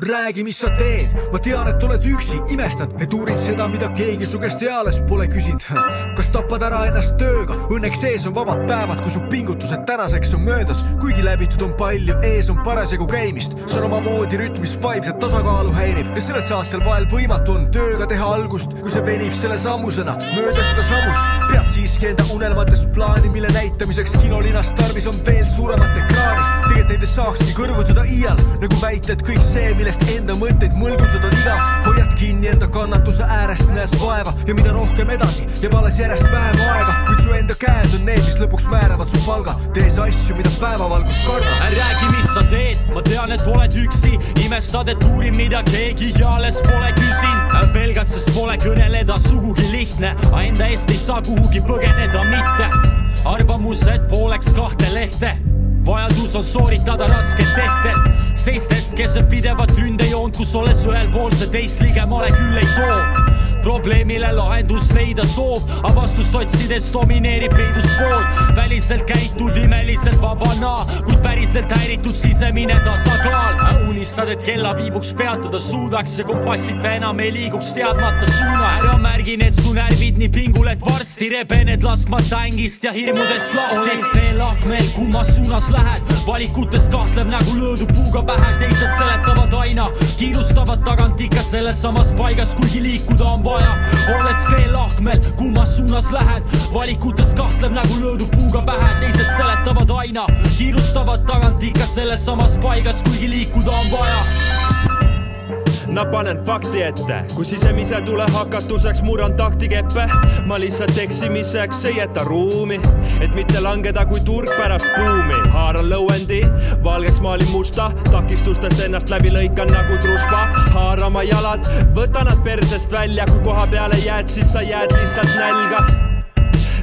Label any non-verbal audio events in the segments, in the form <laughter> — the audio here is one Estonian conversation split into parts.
räägi, mis sa teed, ma tean, et oled üksi, imestad, et uurid seda, mida keegi su käest eales pole küsinud. <laughs> kas tapad ära ennast tööga, õnneks ees on vabad päevad, kui su pingutused tänaseks on möödas, kuigi läbitud on palju, ees on parasjagu käimist. see on omamoodi rütm, mis vaimset tasakaalu häirib ja sellel aastal vahel võimatu on tööga teha algust, kui see venib selle sammusena mööda seda sammust. pead siiski enda unelmates plaani, mille näitamiseks kinolinnas tarvis on veel suuremat ekraani. Neid ei saakski kõrvutada iial, nagu väited kõik see, mille millest enda mõtteid mõlgutada on igav. hoiad kinni enda kannatuse äärest, näes vaeva ja mida rohkem edasi, jääb alles järjest vähem aega, kuid su enda käed on need, mis lõpuks määravad su palga. tee sa asju, mida päevavalgus kardab. räägi, mis sa teed, ma tean, et oled üksi, imestad, et uurin, mida keegi ja alles pole küsinud. pelgad, sest pole kõneleda sugugi lihtne, aga enda eest ei saa kuhugi põgeneda mitte. arvamused pooleks kahte lehte vajadus on sooritada rasked tehted, seistes keset pidevat ründejoont, kus olles ühel pool see teist ligemale küll ei too. probleemile lahendust leida soov, aga vastust otsides domineerib peidus pool. väliselt käitud imeliselt vabana, kuid päriselt häiritud sisemine tasakaal. unistad, et kella viibuks peatada suudaks ja kompassita enam ei liiguks teadmata suunas. ära märgi need su närvid nii pingul, et varsti rebened laskmata ängist ja hirmudest lahti. olles teel ahmel, kummas suunas lähed, valikutes kahtlev nägu löödub puuga pähe, teised seletavad aina, kiirustavad tagant ikka selles samas paigas, kuigi liikuda on vaja. olles teel ahmel, kummas suunas lähed, valikutes kahtlev nägu löödub puuga pähe, teised seletavad aina, kiirustavad tagant ikka selles samas paigas, kuigi liikuda on vaja ma panen fakti ette, kui sisemise tulehakatuseks murran taktikeppe, ma lihtsalt eksimiseks ei jäta ruumi, et mitte langeda kui turg pärast buumi. haaran lõuendi, valgeks maalin musta, takistustest ennast läbi lõikan nagu truspa, haaran oma jalad, võta nad persest välja, kui koha peale jääd, siis sa jääd lihtsalt nälga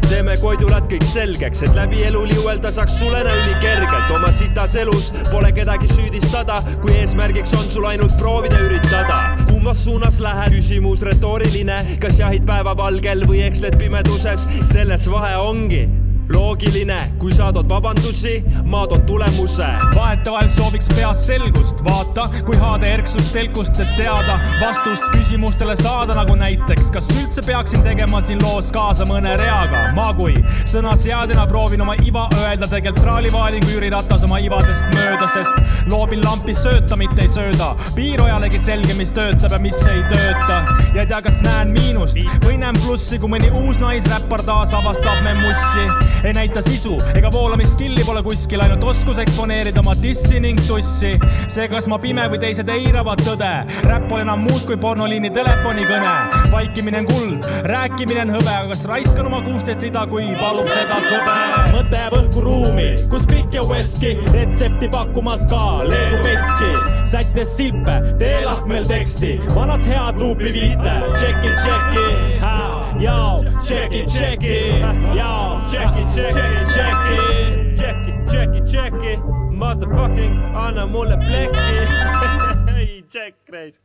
teeme Koidulad kõik selgeks, et läbi elu liuelda saaks sulena ülikergelt. oma sitas elus pole kedagi süüdistada, kui eesmärgiks on sul ainult proovida üritada. kummas suunas lähed, küsimus retooriline, kas jahid päevavalgel või eksled pimeduses, selles vahe ongi loogiline, kui sa tood vabandusi, ma toon tulemuse. vahetevahel sooviks peas selgust, vaata kui haade erksust telkust, et teada vastust küsimustele saada, nagu näiteks, kas üldse peaksin tegema siin loos kaasa mõne reaga. ma kui sõnaseadjana proovin oma iva öelda, tegelikult traalivaalin kui Jüri Ratas oma ivadest mööda, sest loobin lampi sööta, mitte ei sööda. piirojalegi selge, mis töötab ja mis ei tööta. ja ei tea, kas näen miinust või näen plussi, kui mõni uus naisräppar taas avastab me mussi ei näita sisu ega voolamiskilli pole kuskil, ainult oskus eksponeerida oma dissi ning tussi. see, kas ma pime või teised eiravad tõde, räpp pole enam muud kui pornoliini telefonikõne. Vaikimine on kuld, rääkimine on hõbe, aga kas raiskan oma kuusteist rida, kui palub seda sõbe? mõte jääb õhku ruumi, kus kõik ja uuesti retsepti pakkumas ka Leedu vetski, sättides silpe, tee lahkmel teksti, vanad head luupi viite, check it, check it, jao, check it, jao, check it, check it, check it, motherfucking anna mulle plekki. <laughs> ei, check, reis.